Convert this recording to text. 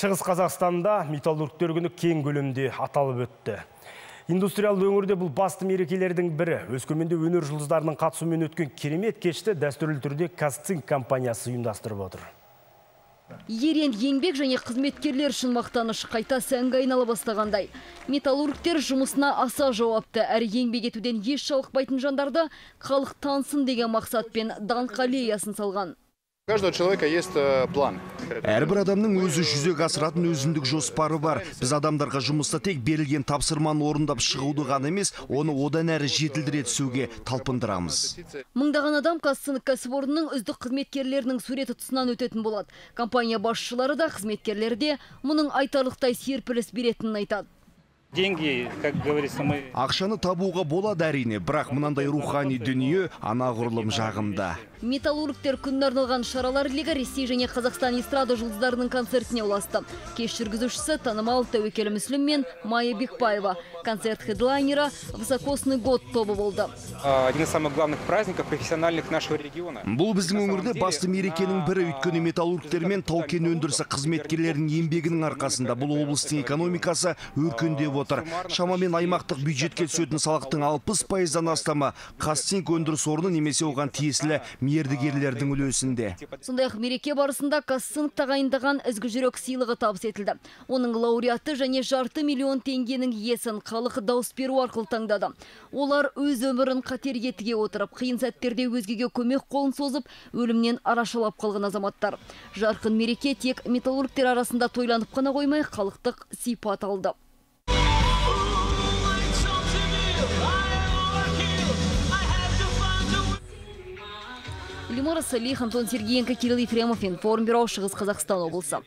Шығыс Қазақстанда металлургтер күні кең көлемде аталып өтті. Индустриалды өңірде бұл басты мерекелердің бірі. Өскеменде өнер жұлдыздарының қатысуымен өткен керемет кешті дәстүрлі түрде Казцинк компаниясы ұйымдастырып отыр. Ерен еңбек және қызметкерлер үшін мақтаныш қайта сәнге айнала бастағандай. Металлургтер жұмысына аса жауапты, әрі еңбек етуден еш жалықпайтын жандарды халық тансын деген мақсатпен даңқ аллеясын салған. У каждого человека есть э, план. Әрбір адамның өзі жүзеге асыратын өзіндік жоспары бар біз адамдарға жұмыста тек берілген тапсырманы орындап шығуды ғана емес оны одан әрі жетілдіре түсуге талпындырамыз Мыңдаған адам Казцинк кәсіпорнының үздік қызметкерлерінің суреті тұсынан өтетін болады. Компания басшылары да қызметкерлері де мұның айтарлықтай серпіліс беретінін айтады. Деньги, как говорится, мы ақшаны табуға болады әрине бірақ мынандай рухани дүние анағұрлым жағымда Металлургтер күніне арналған шаралар легі Ресей және Қазақстан эстрада жұлдыздарының концертіне ұласты. Кеш жүргізушісі танымал Тәуекел Мүслім мен Майя Бекбаева. Концерт хедлайнері «Высокосный год» тобы болды. а, один из самых главных праздников профессиональных нашего региона. бұл біздің өңірде басты мерекенің бірі өйткені металлургтер мен тау кен өндірісі қызметкерлерінің еңбегінің арқасында бұл облыстың экономикасы өркендеп отыр шамамен аймақтық бюджетке түсетін салықтың алпыс пайыздан астамы казцинк өндіріс орны немесе оған тиесілі мердігерлердің үлесінде Сондай ақ мереке барысында Казцинк тағайындаған ізгі жүрек сыйлығы табыс етілді. Оның лауреаты және жарты миллион теңгенің иесін халық дауыс беру арқылы таңдады. Олар өз өмірін қатерге тіге отырып, қиын сәттерде өзгеге көмек қолын созып, өлімнен арашалап қалған азаматтар. Жарқын мереке тек металлургтер арасында тойланып қана қоймай, халықтық сипат алды. Лимора Салих, Антон Сергеенко, Кирилл Ефремов, Информбюро, Шығыс Қазақстан облысы.